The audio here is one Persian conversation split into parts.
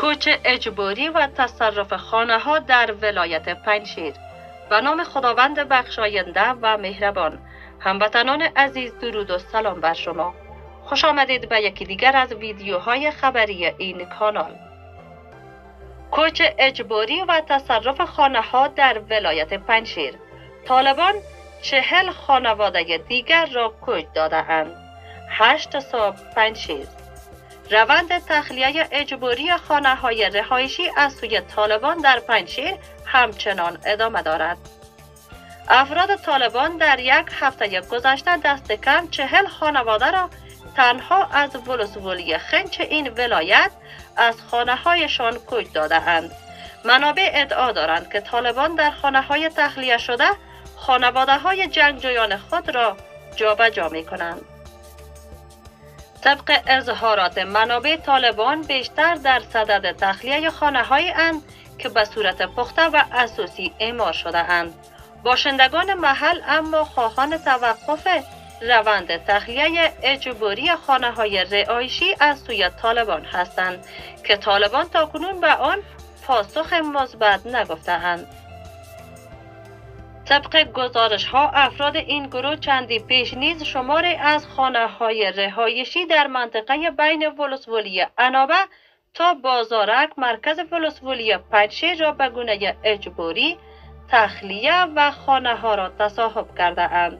کوچ اجباری و تصرف خانه ها در ولایت پنشیر به نام خداوند بخشاینده و مهربان. هموطنان عزیز درود و سلام بر شما. خوش آمدید به یکی دیگر از ویدیوهای خبری این کانال. کوچ اجباری و تصرف خانه ها در ولایت پنشیر طالبان چهل خانواده دیگر را کوچ داده اند. هشت صبح پنشیر روند تخلیه اجباری خانه های رهایشی از سوی طالبان در پنشیر همچنان ادامه دارد. افراد طالبان در یک هفته گذشته دست کم چهل خانواده را تنها از ولسوالی خنچ این ولایت از خانه هایشان کوچ داده اند. منابع ادعا دارند که طالبان در خانه های تخلیه شده خانواده های جنگجویان خود را جابجا جا می کنند. طبق اظهارات منابع طالبان بیشتر در صدد تخلیه خانه های اند که به صورت پخته و اساسی اعمار شده اند. باشندگان محل اما خواهان توقف روند تخلیه اجباری خانه های رعایشی از سوی طالبان هستند که طالبان تاکنون به آن پاسخ مثبت نگفتهاند. طبق گزارش ها افراد این گروه چندی پیش نیز شماری از خانه های رهایشی در منطقه بین ولسوالی انابه تا بازارک مرکز ولسوالی پنجشیر را به گونه اجباری تخلیه و خانه ها را تصاحب کرده اند.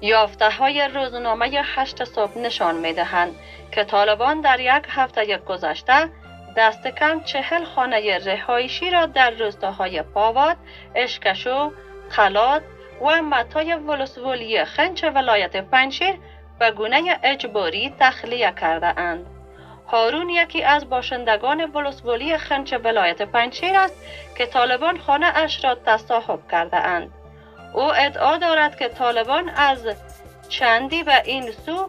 یافته های روزنامه هشت صبح نشان می دهند که طالبان در یک هفته گذشته دست کم چهل خانه رهایشی را در روستاهای پاواد، اشکشو، خلات و متای ولسوالی خنچ ولایت پنشیر به گونه اجباری تخلیه کرده اند. هارون یکی از باشندگان ولسوالی خنچ ولایت پنشیر است که طالبان خانه اش را تصاحب کرده اند. او ادعا دارد که طالبان از چندی به این سو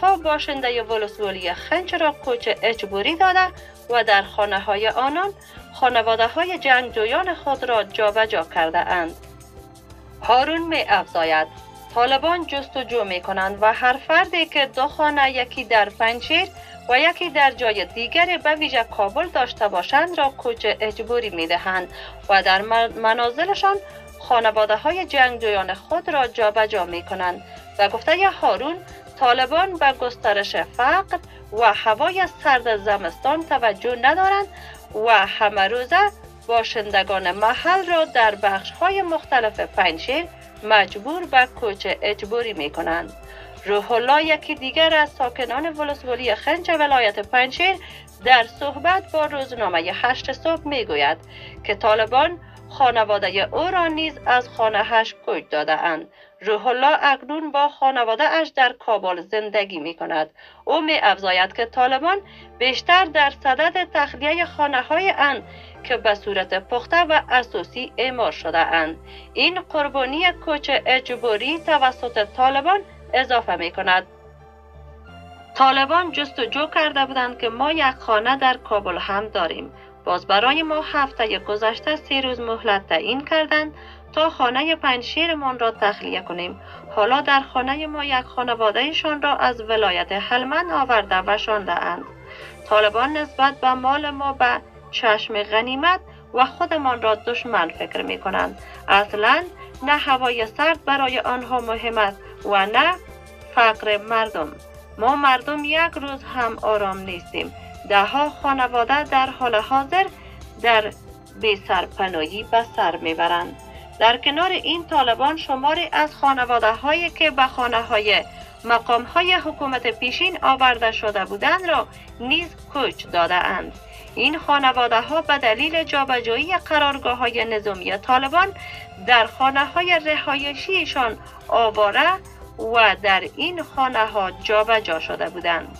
ها باشنده ولسوالی خنچ را کوچ اجباری داده و در خانه های آنان خانواده های جنگجویان خود را جابجا جا کرده اند. هارون می افزاید طالبان جستجو می کنند و هر فردی که دو خانه یکی در پنجشیر و یکی در جای دیگری به ویژه کابل داشته باشند را کوچ اجباری می دهند و در منازلشان خانواده های جنگجویان خود را جابجا جا می کنند و گفته هارون طالبان به گسترش فقر و هوای سرد زمستان توجه ندارند و همه روزه باشندگان محل را در بخش های مختلف پنشیر مجبور به کوچ اجبوری می کنند. روح الله یکی دیگر از ساکنان ولسوالی خنج ولایت پنشیر در صحبت با روزنامه هشت صبح می گوید که طالبان خانواده او را نیز از خانه‌اش کوچ داده اند. روح الله اکنون با خانواده اش در کابل زندگی می کند. او می افزاید که طالبان بیشتر در صدد تخلیه خانه های اند که به صورت پخته و اساسی اعمار شده اند. این قربانی کوچ اجباری توسط طالبان اضافه می کند. طالبان جستجو کرده بودند که ما یک خانه در کابل هم داریم. باز برای ما هفته گذشته سی روز مهلت تعیین کردند تا خانه پنجشیرمان را تخلیه کنیم. حالا در خانه ما یک خانوادهشان را از ولایت هلمند آورده و شانده اند. طالبان نسبت به مال ما به چشم غنیمت و خودمان را دشمن فکر می کنند اصلا نه هوای سرد برای آنها مهم است و نه فقر مردم. ما مردم یک روز هم آرام نیستیم. ها خانواده در حال حاضر در بی سرپناهی به سر می‌برند. در کنار این طالبان شماری از خانواده هایی که به خانه های مقام های حکومت پیشین آورده شده بودند را نیز کوچ داده اند. این خانواده ها به دلیل جابجایی قرارگاه های نظامی طالبان در خانه های رهایشیشان آواره و در این خانه ها جابجا شده بودند.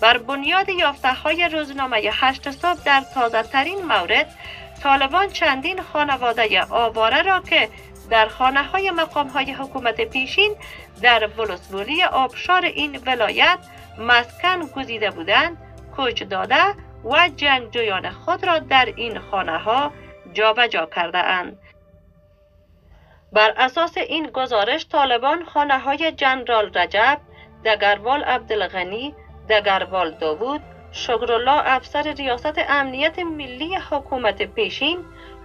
بر بنیاد یافته های روزنامه هشت صبح در تازه ترین مورد طالبان چندین خانواده آواره را که در خانه های مقام های حکومت پیشین در ولسوالی آبشار این ولایت مسکن گزیده بودند کوچ داده و جنگجویان خود را در این خانه ها جابجا کرده اند. بر اساس این گزارش طالبان خانه های جنرال رجب، دگروال عبدالغنی، دگروال داوود، شکرالله افسر ریاست امنیت ملی حکومت پیشین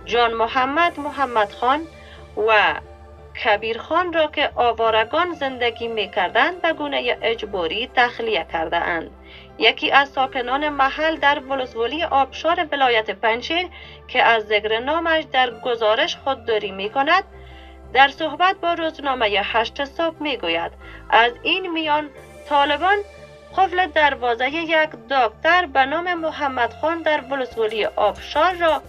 جان محمد محمد خان و کبیر خان را که آوارگان زندگی می کردند به گونه اجباری تخلیه کرده اند. یکی از ساکنان محل در ولسوالی آبشار ولایت پنشیر که از ذکر نامش در گزارش خودداری می کند در صحبت با روزنامه هشت صبح می گوید از این میان طالبان قفل دروازه یک دکتر به نام محمد خان در ولسوالی آبشار را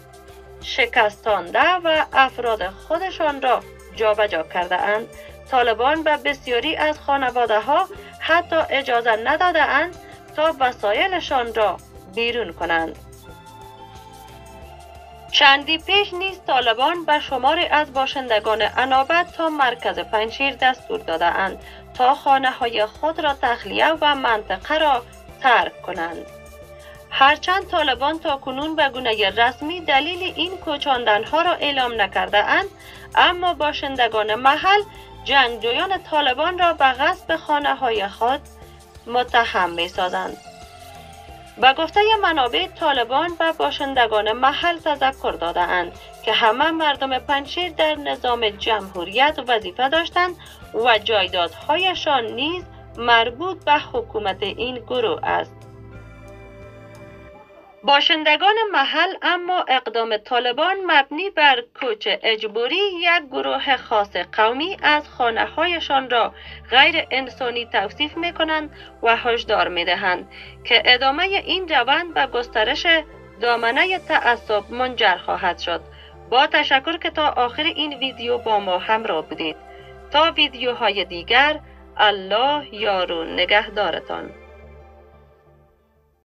شکستانده و افراد خودشان را جابجا کرده اند طالبان به بسیاری از خانواده ها حتی اجازه نداده اند تا وسایلشان را بیرون کنند. چندی پیش نیز طالبان به شماری از باشندگان انابت تا مرکز پنشیر دستور داده اند تا خانه های خود را تخلیه و منطقه را ترک کنند. هرچند طالبان تا کنون به گونه رسمی دلیل این کوچاندن ها را اعلام نکرده اند اما باشندگان محل جنگجویان طالبان را به غصب خانه های خود متهم می سازند. به گفته منابع طالبان و باشندگان محل تذکر داده اند که همه مردم پنشیر در نظام جمهوریت وظیفه داشتند و جایدادهایشان نیز مربوط به حکومت این گروه است. باشندگان محل اما اقدام طالبان مبنی بر کوچ اجبوری یک گروه خاص قومی از خانه هایشان را غیر انسانی توصیف می کنند و هشدار می دهند که ادامه این روند به گسترش دامنه تعصب منجر خواهد شد. با تشکر که تا آخر این ویدیو با ما همراه بودید. تا ویدیوهای دیگر الله یارو نگهدارتان.